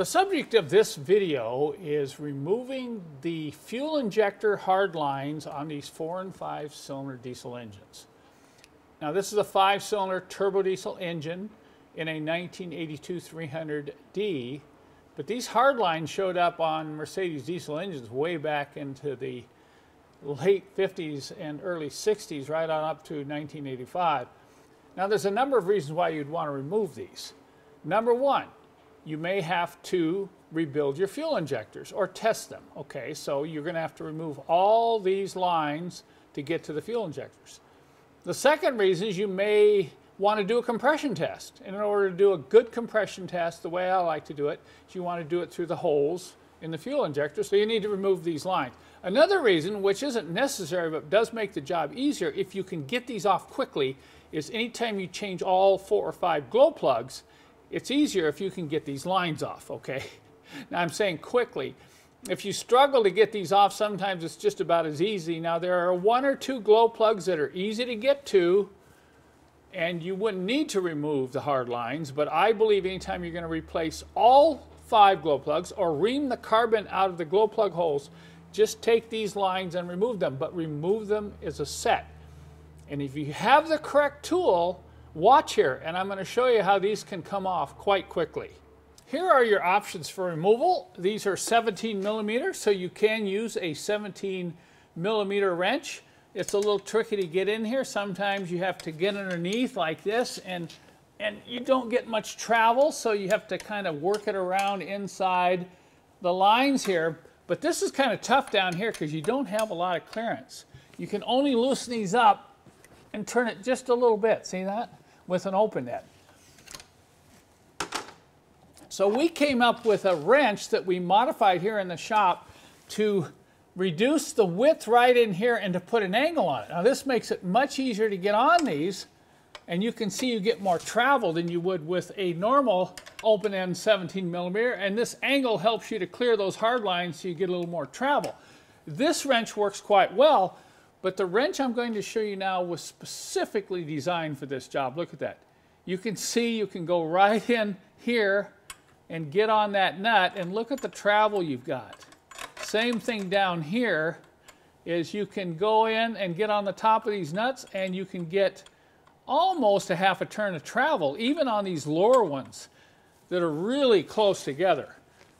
The subject of this video is removing the fuel injector hard lines on these four and five cylinder diesel engines. Now this is a five cylinder turbo diesel engine in a 1982 300D, but these hard lines showed up on Mercedes diesel engines way back into the late 50s and early 60s, right on up to 1985. Now there's a number of reasons why you'd want to remove these. Number one, you may have to rebuild your fuel injectors or test them. Okay, so you're going to have to remove all these lines to get to the fuel injectors. The second reason is you may want to do a compression test. And in order to do a good compression test, the way I like to do it is you want to do it through the holes in the fuel injector, so you need to remove these lines. Another reason, which isn't necessary but does make the job easier if you can get these off quickly, is anytime you change all four or five glow plugs, it's easier if you can get these lines off, okay? Now I'm saying quickly. If you struggle to get these off, sometimes it's just about as easy. Now there are one or two glow plugs that are easy to get to, and you wouldn't need to remove the hard lines, but I believe anytime you're going to replace all five glow plugs or ream the carbon out of the glow plug holes, just take these lines and remove them, but remove them as a set. And if you have the correct tool, Watch here, and I'm going to show you how these can come off quite quickly. Here are your options for removal. These are 17 millimeters, so you can use a 17 millimeter wrench. It's a little tricky to get in here. Sometimes you have to get underneath like this, and, and you don't get much travel, so you have to kind of work it around inside the lines here. But this is kind of tough down here because you don't have a lot of clearance. You can only loosen these up and turn it just a little bit. See that? with an open end. So we came up with a wrench that we modified here in the shop to reduce the width right in here and to put an angle on it. Now this makes it much easier to get on these and you can see you get more travel than you would with a normal open end 17 millimeter and this angle helps you to clear those hard lines so you get a little more travel. This wrench works quite well but the wrench I'm going to show you now was specifically designed for this job. Look at that. You can see you can go right in here and get on that nut and look at the travel you've got. Same thing down here is you can go in and get on the top of these nuts and you can get almost a half a turn of travel even on these lower ones that are really close together.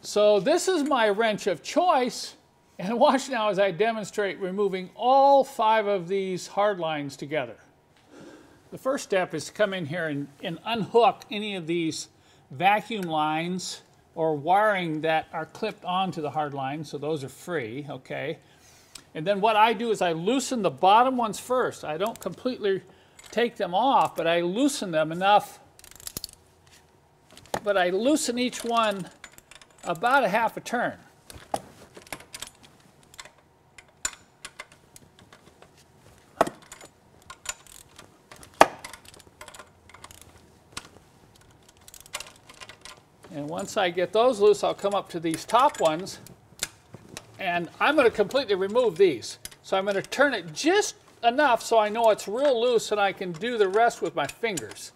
So this is my wrench of choice and watch now as I demonstrate removing all five of these hard lines together. The first step is to come in here and, and unhook any of these vacuum lines or wiring that are clipped onto the hard line, so those are free, okay? And then what I do is I loosen the bottom ones first. I don't completely take them off, but I loosen them enough, but I loosen each one about a half a turn. And once I get those loose, I'll come up to these top ones and I'm going to completely remove these. So I'm going to turn it just enough so I know it's real loose and I can do the rest with my fingers.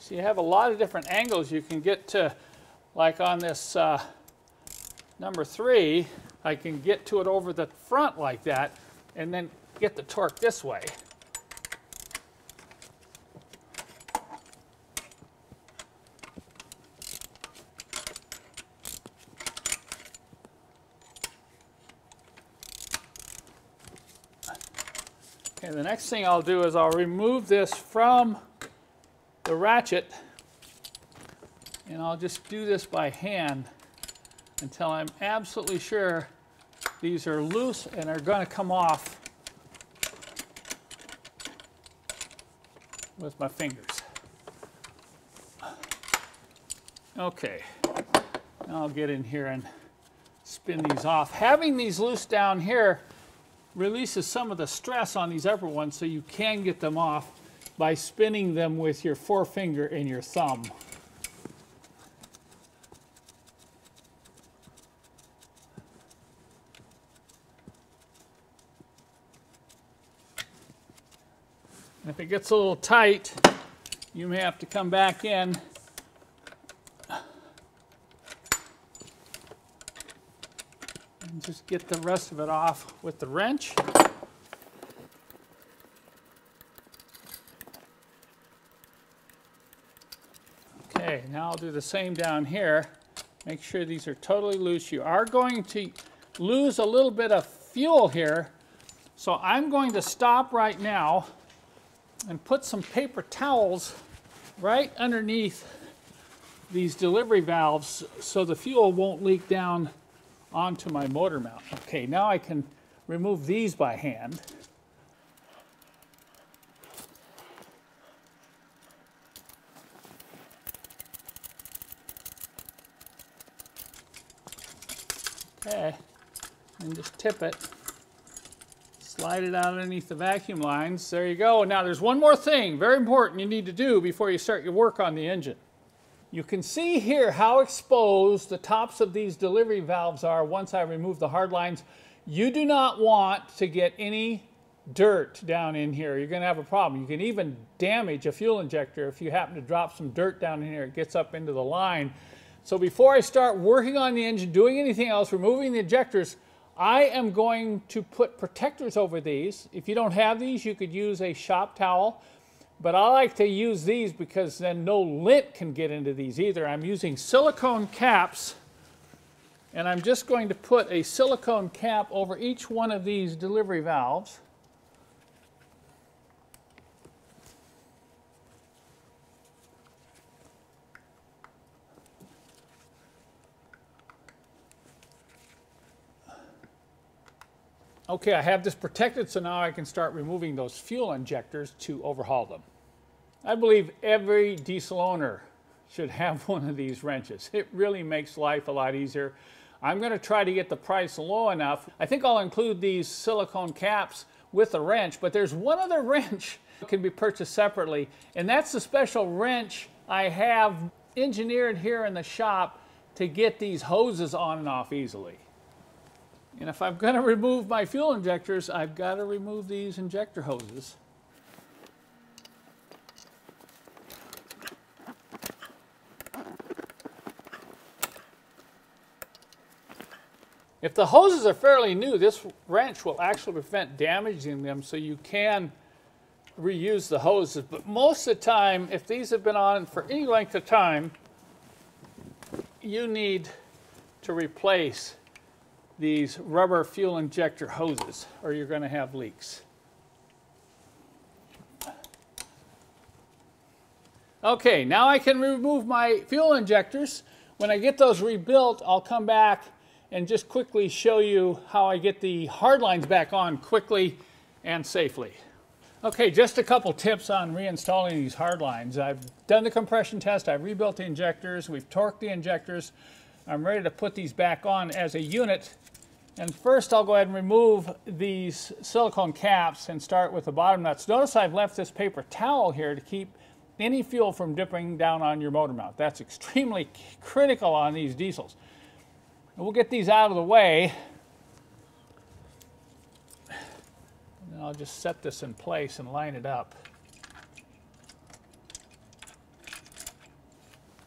So you have a lot of different angles you can get to, like on this uh, Number three, I can get to it over the front like that and then get the torque this way. Okay, the next thing I'll do is I'll remove this from the ratchet and I'll just do this by hand until I'm absolutely sure these are loose and are going to come off with my fingers. Okay, now I'll get in here and spin these off. Having these loose down here releases some of the stress on these upper ones so you can get them off by spinning them with your forefinger and your thumb. If it gets a little tight, you may have to come back in and just get the rest of it off with the wrench. Okay, now I'll do the same down here. Make sure these are totally loose. You are going to lose a little bit of fuel here. So I'm going to stop right now and put some paper towels right underneath these delivery valves so the fuel won't leak down onto my motor mount. Okay, now I can remove these by hand. Okay, and just tip it. Slide it out underneath the vacuum lines. There you go. Now there's one more thing, very important you need to do before you start your work on the engine. You can see here how exposed the tops of these delivery valves are once I remove the hard lines. You do not want to get any dirt down in here. You're going to have a problem. You can even damage a fuel injector if you happen to drop some dirt down in here. It gets up into the line. So before I start working on the engine, doing anything else, removing the injectors, I am going to put protectors over these. If you don't have these, you could use a shop towel. But I like to use these because then no lint can get into these either. I'm using silicone caps and I'm just going to put a silicone cap over each one of these delivery valves. Okay, I have this protected, so now I can start removing those fuel injectors to overhaul them. I believe every diesel owner should have one of these wrenches. It really makes life a lot easier. I'm going to try to get the price low enough. I think I'll include these silicone caps with the wrench, but there's one other wrench that can be purchased separately, and that's the special wrench I have engineered here in the shop to get these hoses on and off easily. And if I'm going to remove my fuel injectors, I've got to remove these injector hoses. If the hoses are fairly new, this wrench will actually prevent damaging them so you can reuse the hoses. But most of the time, if these have been on for any length of time, you need to replace these rubber fuel injector hoses or you're going to have leaks. Okay, now I can remove my fuel injectors. When I get those rebuilt, I'll come back and just quickly show you how I get the hard lines back on quickly and safely. Okay, just a couple tips on reinstalling these hard lines. I've done the compression test, I've rebuilt the injectors, we've torqued the injectors. I'm ready to put these back on as a unit and first I'll go ahead and remove these silicone caps and start with the bottom nuts. Notice I've left this paper towel here to keep any fuel from dripping down on your motor mount. That's extremely critical on these diesels. And we'll get these out of the way. And I'll just set this in place and line it up.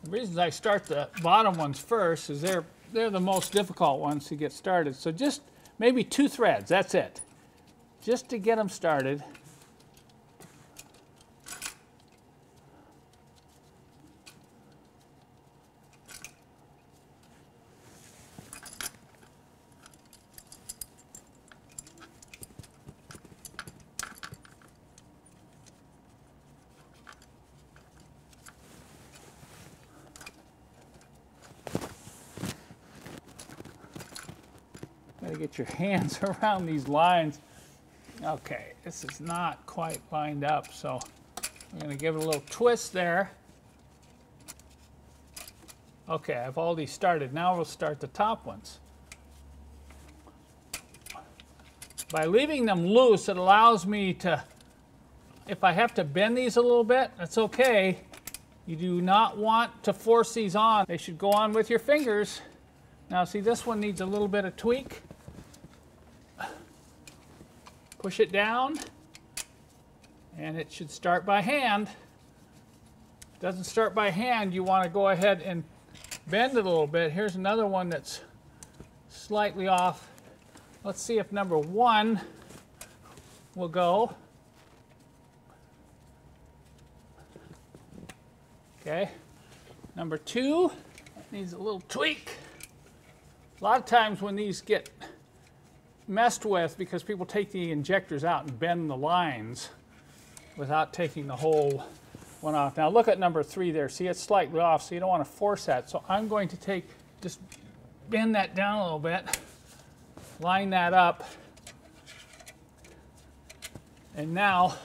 The reasons I start the bottom ones first is they're they're the most difficult ones to get started. So just maybe two threads, that's it. Just to get them started. To get your hands around these lines. Okay, this is not quite lined up, so I'm going to give it a little twist there. Okay, I've already started. Now we'll start the top ones. By leaving them loose, it allows me to, if I have to bend these a little bit, that's okay. You do not want to force these on. They should go on with your fingers. Now see, this one needs a little bit of tweak. Push it down And it should start by hand. If it doesn't start by hand, you want to go ahead and bend it a little bit. Here's another one that's slightly off. Let's see if number one will go. Okay. Number two needs a little tweak. A lot of times when these get messed with because people take the injectors out and bend the lines without taking the whole one off. Now look at number three there. See, it's slightly off, so you don't want to force that. So I'm going to take, just bend that down a little bit, line that up. And now,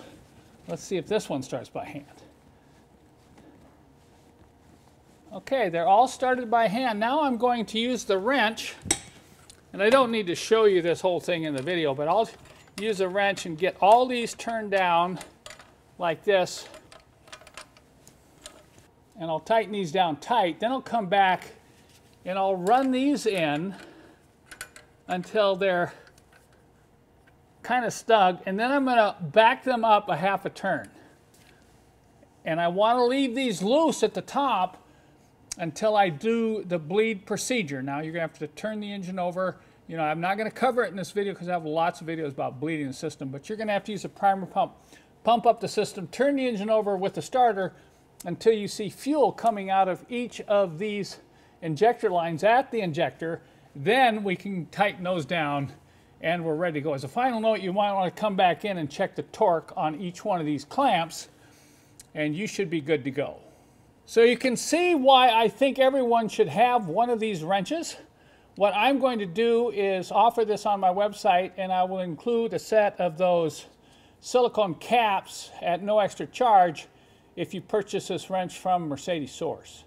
let's see if this one starts by hand. Okay, they're all started by hand. Now I'm going to use the wrench, and I don't need to show you this whole thing in the video, but I'll use a wrench and get all these turned down like this. And I'll tighten these down tight. Then I'll come back and I'll run these in until they're kind of stuck, and then I'm going to back them up a half a turn. And I want to leave these loose at the top until I do the bleed procedure. Now you're going to have to turn the engine over. You know, I'm not going to cover it in this video because I have lots of videos about bleeding the system, but you're going to have to use a primer pump, pump up the system, turn the engine over with the starter until you see fuel coming out of each of these injector lines at the injector. Then we can tighten those down and we're ready to go. As a final note, you might want to come back in and check the torque on each one of these clamps and you should be good to go. So you can see why I think everyone should have one of these wrenches. What I'm going to do is offer this on my website and I will include a set of those silicone caps at no extra charge if you purchase this wrench from Mercedes Source.